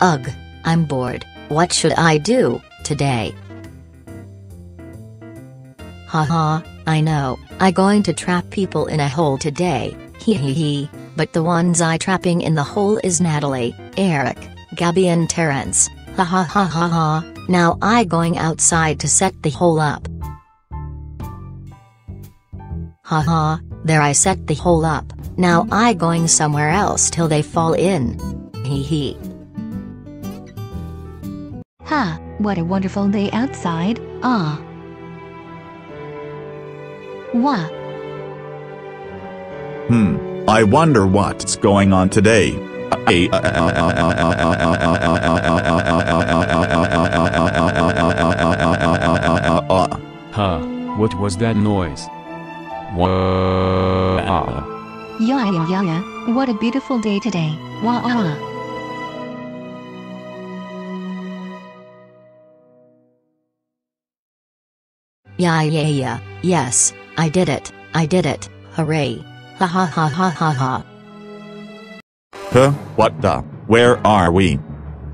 Ugh, I'm bored. What should I do today? Haha, I know. I going to trap people in a hole today. Hee hee hee. But the ones I trapping in the hole is Natalie, Eric, Gabby and Terrence. Ha ha ha ha ha. Now I going outside to set the hole up. Haha, there I set the hole up. Now I going somewhere else till they fall in. Hee hee. Ha, what a wonderful day outside, ah. Wah, Hmm, I wonder what's going on today. Huh, what was that noise? Wah. yeah yeah yeah yeah, what a beautiful day today, wah ah. Yeah yeah yeah, yes, I did it, I did it, hooray. Ha ha ha ha ha ha. Huh? What the? Where are we?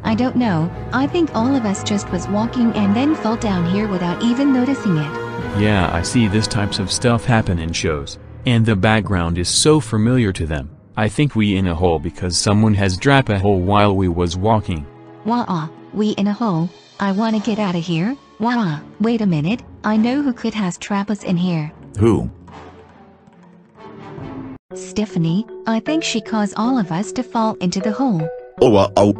I don't know, I think all of us just was walking and then fell down here without even noticing it. Yeah, I see this types of stuff happen in shows. And the background is so familiar to them. I think we in a hole because someone has drap a hole while we was walking. Wah ah, we in a hole, I wanna get out of here, wah ah. Wait a minute, I know who could has trap us in here. Who? Stephanie, I think she caused all of us to fall into the hole. Oh, uh, oh.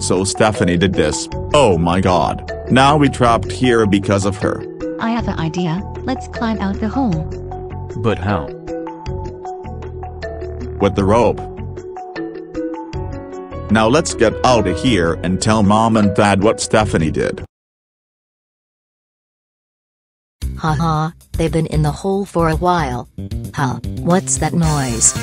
So Stephanie did this. Oh my god. Now we trapped here because of her. I have an idea, let's climb out the hole. But how? With the rope. Now let's get out of here and tell mom and dad what Stephanie did. Haha, ha, they've been in the hole for a while. Huh, what's that noise?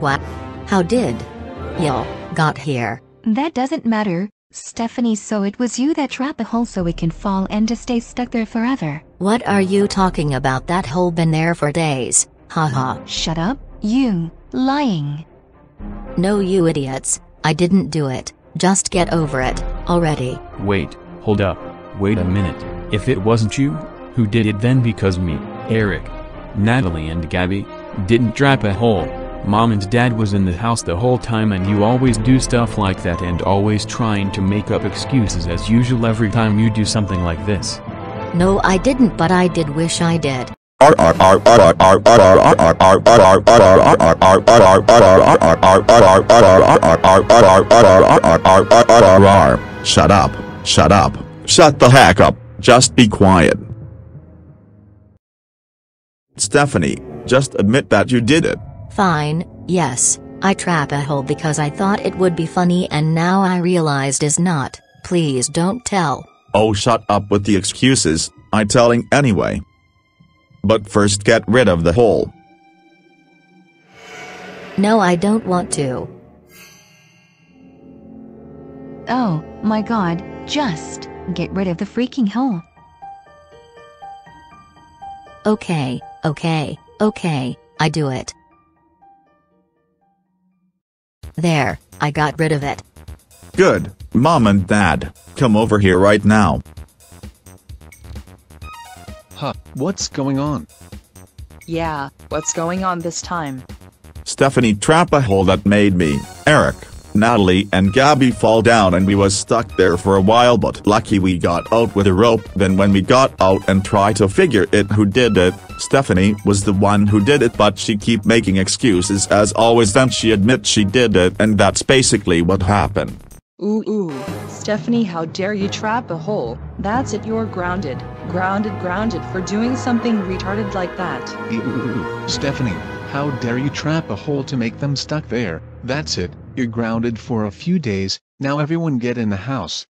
What? How did? Y'all got here? That doesn't matter, Stephanie so it was you that trap a hole so we can fall and to stay stuck there forever. What are you talking about? That hole been there for days. Haha. Shut up, you, lying. No you idiots, I didn't do it. Just get over it, already. Wait, hold up. Wait a minute. If it wasn't you, who did it then because me, Eric, Natalie and Gabby, didn't trap a hole. Mom and dad was in the house the whole time and you always do stuff like that and always trying to make up excuses as usual every time you do something like this. No I didn't but I did wish I did. Shut up. Shut up. Shut the heck up. Just be quiet. Stephanie, just admit that you did it. Fine, yes, I trap a hole because I thought it would be funny and now I realized is not. Please don't tell. Oh shut up with the excuses, I telling anyway. But first get rid of the hole. No I don't want to. Oh, my god, just get rid of the freaking hole. Okay, okay, okay, I do it. There, I got rid of it. Good, mom and dad, come over here right now. Huh, what's going on? Yeah, what's going on this time? Stephanie trap a hole that made me, Eric, Natalie and Gabby fall down and we was stuck there for a while but lucky we got out with a rope. Then when we got out and tried to figure it who did it, Stephanie was the one who did it but she keep making excuses as always then she admit she did it and that's basically what happened. Ooh ooh, Stephanie how dare you trap a hole, that's it you're grounded, grounded grounded for doing something retarded like that. Ooh ooh, Stephanie, how dare you trap a hole to make them stuck there, that's it, you're grounded for a few days, now everyone get in the house.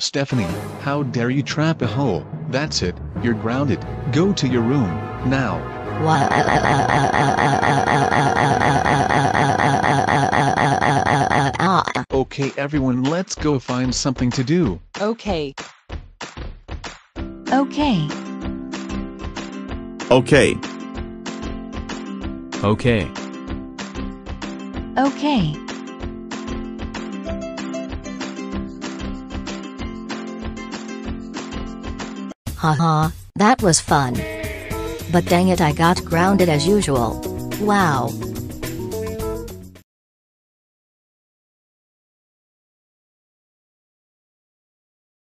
Stephanie, how dare you trap a hole, that's it, you're grounded, go to your room, now. Wow. Okay everyone let's go find something to do. Okay. Okay. Okay. Okay. Okay. Haha, that was fun. But dang it I got grounded as usual. Wow,